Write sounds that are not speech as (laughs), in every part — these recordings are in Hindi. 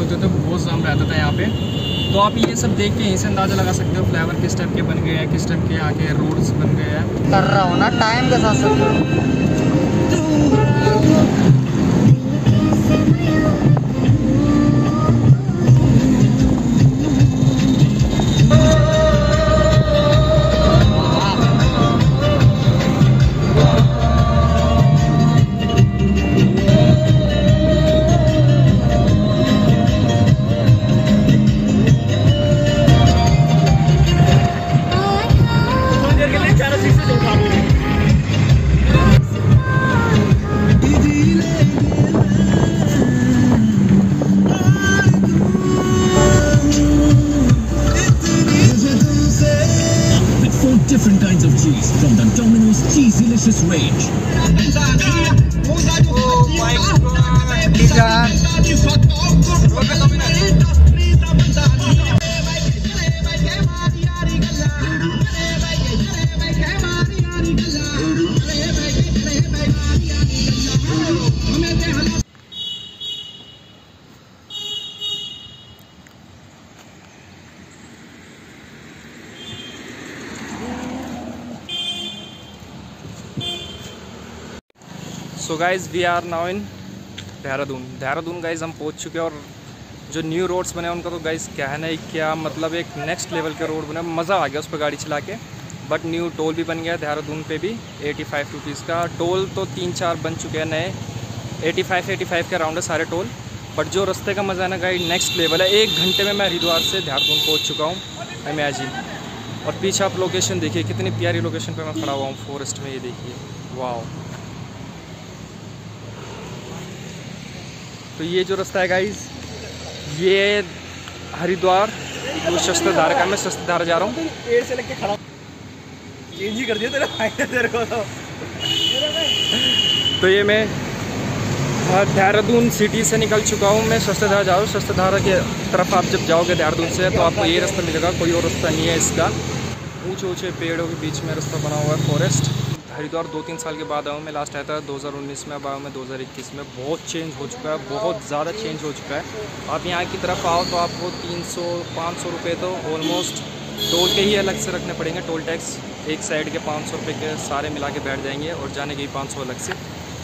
होते थे बहुत जाम रहता था यहाँ पे। तो आप ये सब देख के यहीं से अंदाज़ा लगा सकते हो, फ्लेवर किस टाइप के बन गए हैं, किस टाइप के यहाँ के रोड्स बन गए हैं। कर रहा हूँ ना टाइम के साथ सब so guys we are now in Dehradun Dehradun guys हम पहुँच चुके हैं और जो न्यू रोड्स बने उनका तो गाइज़ कहना है ना क्या मतलब एक नेक्स्ट लेवल के रोड बने मज़ा आ गया उस पर गाड़ी चला के। बट न्यू टोल भी बन गया है देहरादून पे भी एटी फाइव रुपीज़ का। टोल तो तीन चार बन चुके हैं नए। एटी फाइव एटी फाइव के अराउंड है सारे टोल बट जो रास्ते का मज़ा है ना गाइड नेक्स्ट लेवल है। एक घंटे में मैं हरिद्वार से देहरादून पहुँच चुका हूँ इमेजिन और पीछे आप लोकेशन देखिए, कितनी प्यारी लोकेशन पे मैं खड़ा हुआ हूँ फॉरेस्ट में ये देखिए। वाह तो ये जो रास्ता है गाइज़ ये हरिद्वार वो शस्त्रधार का मैं शस्त्रधार जा रहा हूँ। से लेके खड़ा चेंज ही कर दिया तेरा तेरे को तो। तो ये मैं देहरादून सिटी से निकल चुका हूँ। मैं शस्त्रधार जा रहा हूँ। शस्त्रधार के तरफ़ आप जब जाओगे देहरादून से तो आपको ये रास्ता मिलेगा। कोई और रास्ता नहीं है इसका। ऊँचे ऊँचे पेड़ों के बीच में रास्ता बना हुआ है फॉरेस्ट हरिद्वार दो तीन साल के बाद आया हूँ, मैं लास्ट आया था 2019 में, अब आया मैं 2021 में। बहुत चेंज हो चुका है, बहुत ज़्यादा चेंज हो चुका है। आप यहाँ की तरफ़ आओ तो आपको 300 500 रुपये तो ऑलमोस्ट टोल के ही अलग से रखने पड़ेंगे टोल टैक्स एक साइड के पाँच सौ रुपये के सारे मिला के बैठ जाएँगे और जाने के भी पाँच सौ अलग से।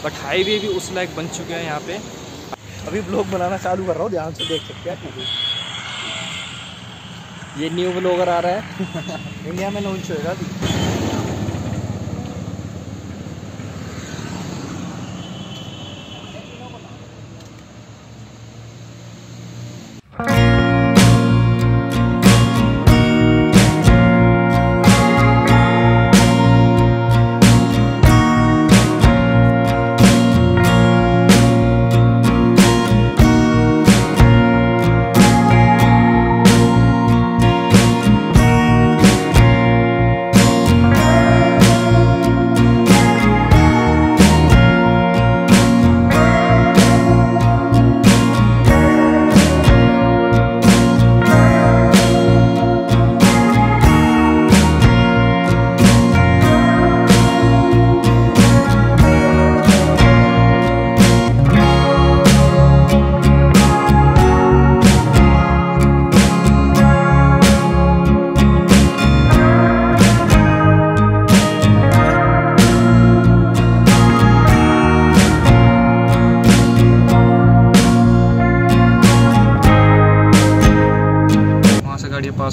बट हाईवे भी उस लायक बन चुके हैं यहाँ पे। अभी ब्लॉग बनाना चालू कर रहा हूँ, ध्यान से देख सकते हैं। ये न्यू ब्लॉगर आ रहा है। (laughs) इंडिया में लॉन्च होएगा अभी।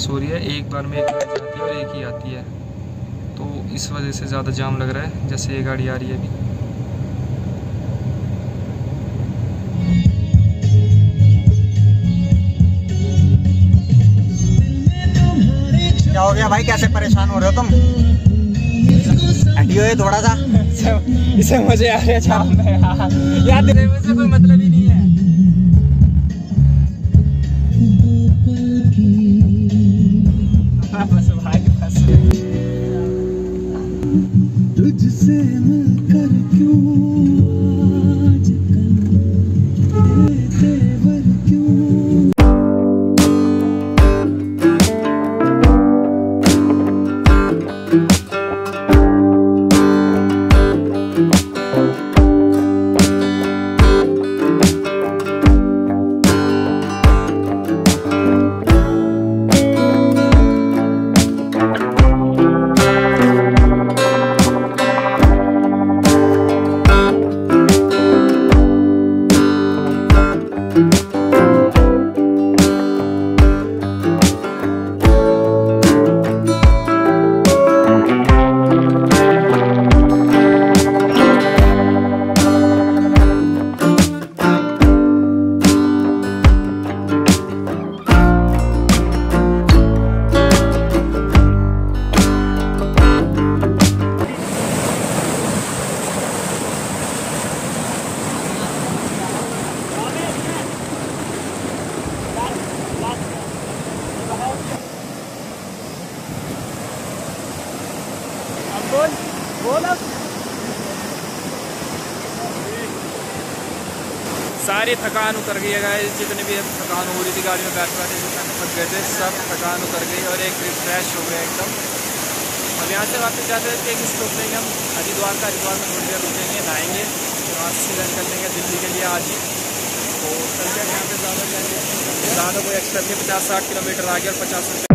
से हो रही है एक बार में एक गाड़ी जाती है और एक ही आती है। तो इस वजह से ज़्यादा जाम लग रहा है जैसे ये गाड़ी आ रही है अभी। क्या हो गया भाई? कैसे परेशान हो रहे हो तुम? हटियो ये थोड़ा सा। इसे मज़े आ रहे हैं जाम में यार। से कोई मतलब ही नहीं है। सारी थकान उतर गई है जितनी भी थकान हो रही थी, गाड़ी में बैठ बैठे जितना थक गए थे, सब थकान उतर गई और एक रिफ्रेश हो गया एकदम। अब यहाँ से वापस जाते हैं कि स्टॉप लेंगे हम हरिद्वार का हरिद्वार में थोड़ी देर रुकेंगे, नहाएँगे, फिर वहाँ से सीधा कर लेंगे दिल्ली के लिए आज ही। तो चलते हैं, यहाँ पे ज़्यादा ज़्यादा कोई एक्स्ट्रा नहीं, पचास साठ किलोमीटर आगे और पचास रुपये